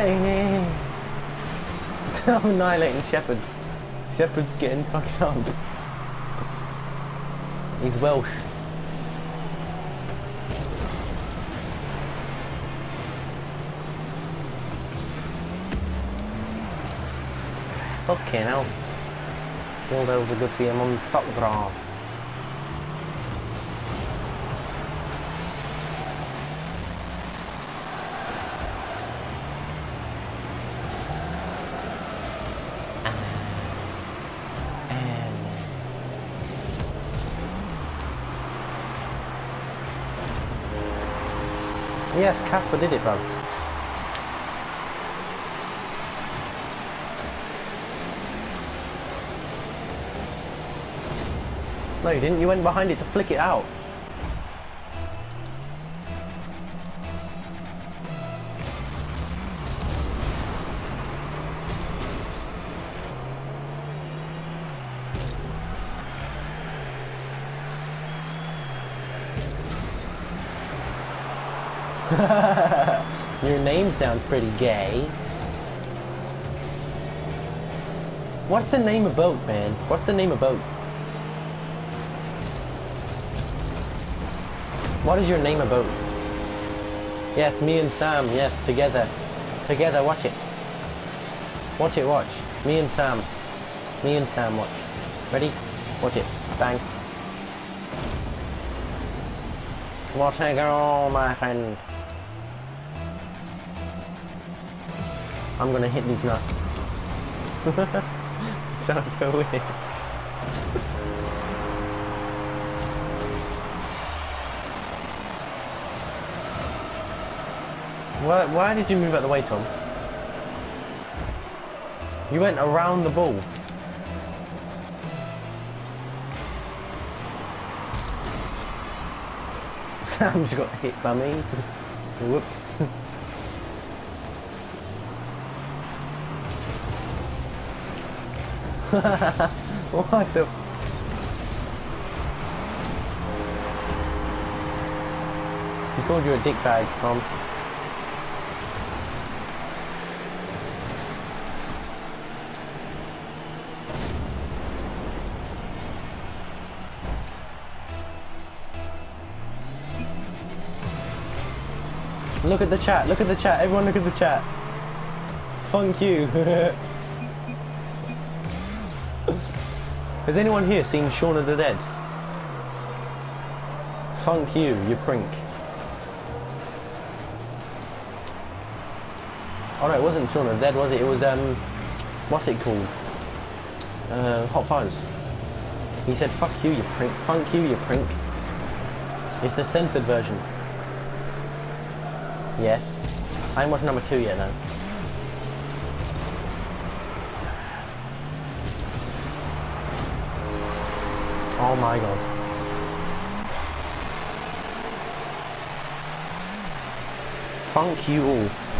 I'm annihilating oh, Shepherd. Shepherd's getting fucked up. He's Welsh. Fucking hell. All those are good for your mum's sock bra. Yes, Casper did it, bro. No, you didn't. You went behind it to flick it out. Your name sounds pretty gay. What's the name of boat, man? What's the name of boat? What is your name of? Yes, me and Sam, yes, together. Together, watch it. Watch it, watch. Me and Sam. Me and Sam, watch. Ready? Watch it. Bang. Watch it go, my friend. I'm gonna hit these nuts. Sounds so weird. Why, why did you move out the way, Tom? You went around the ball. Sam's got hit by me. Whoops. what the? He called you a dick bag, Tom. Look at the chat, look at the chat, everyone look at the chat. Funk you. Has anyone here seen Shaun of the Dead? Funk you, you prink. Oh no, it wasn't Shaun of the Dead, was it? It was, um, what's it called? Uh, Hot Fuzz. He said, fuck you, you prink. Funk you, you prink. It's the censored version. Yes. I haven't watched number two yet though. Oh my god. Funk you all.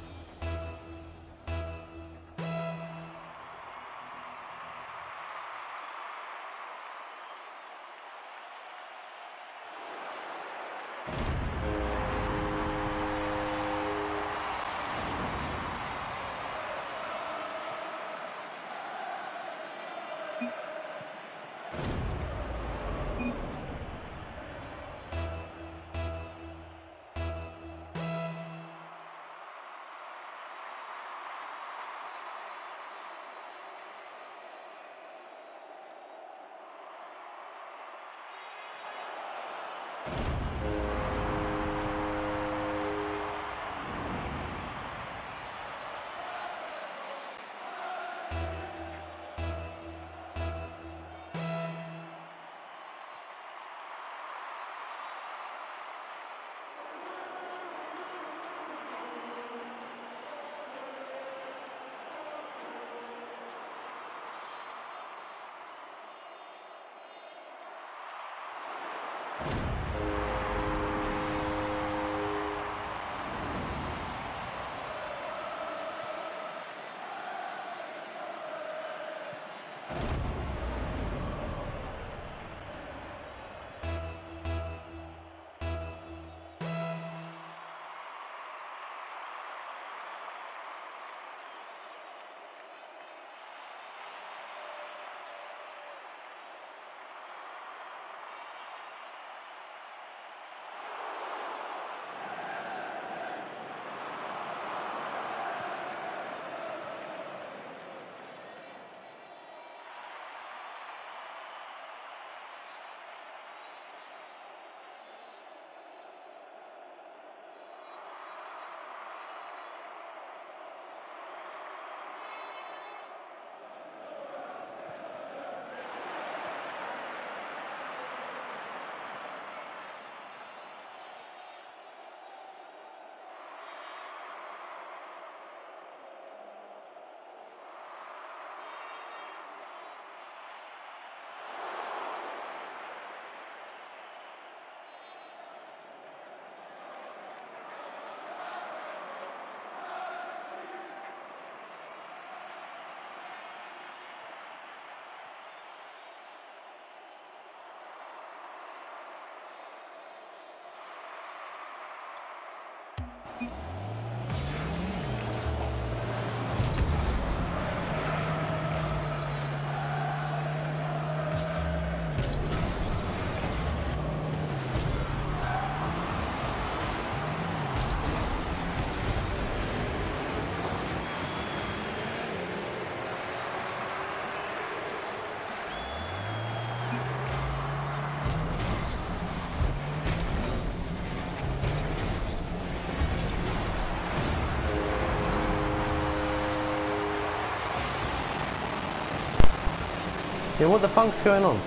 Yeah, what the funk's going on?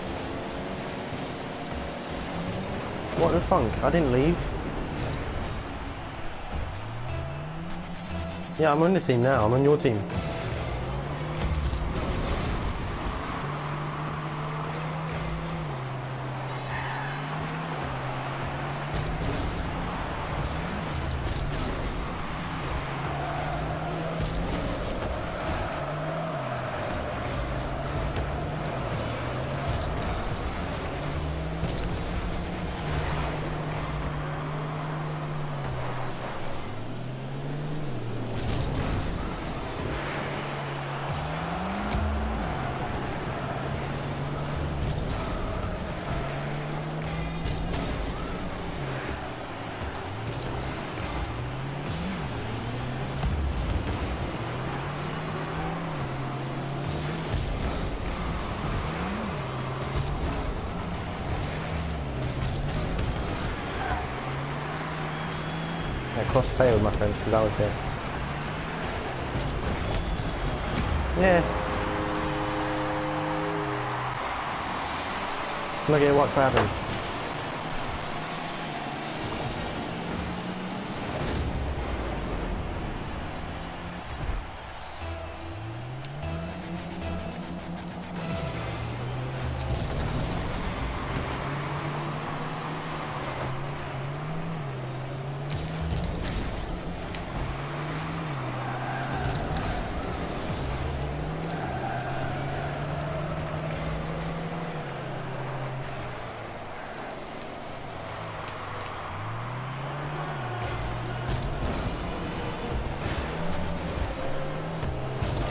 What the funk? I didn't leave. Yeah, I'm on the team now. I'm on your team. Yeah, cross failed, my friends, because I was there. Yes. Look at what's happened.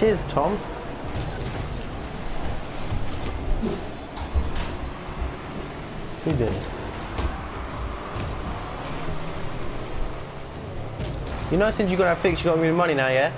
Cheers, Tom. Who did? You know since you got that fix, you got me the money now, yeah?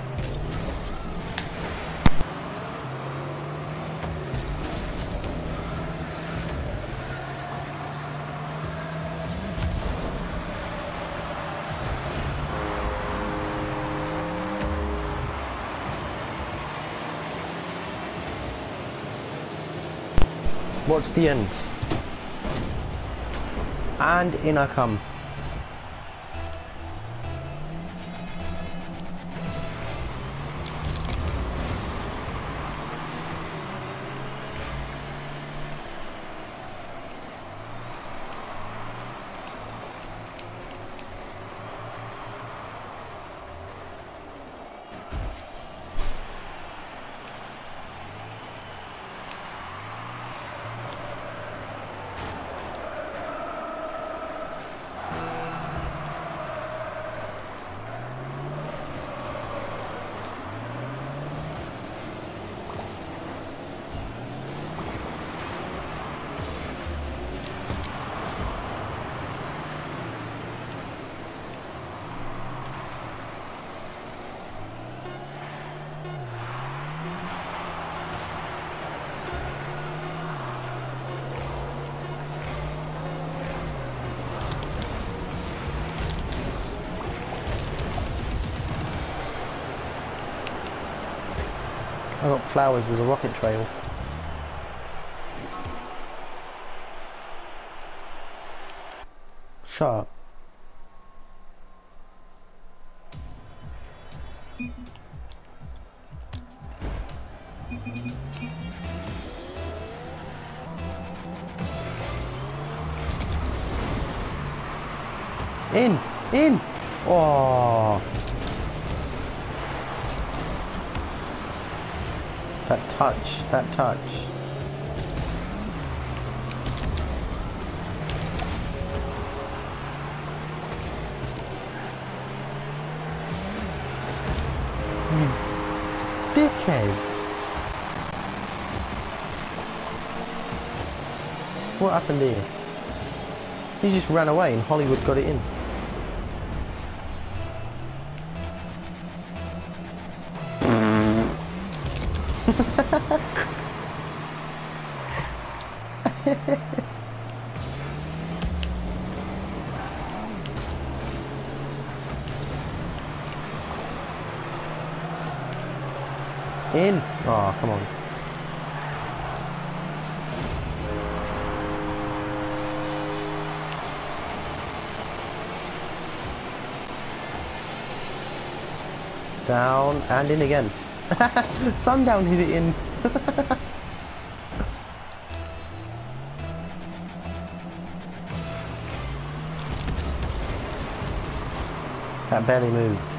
What's the end? And in I come. I got flowers, there's a rocket trail. Shut up. In! In! Oh! That touch, that touch. You dickhead! What happened here? He just ran away and Hollywood got it in. In. Oh, come on. Down and in again. Sundown hit it in. that barely moved.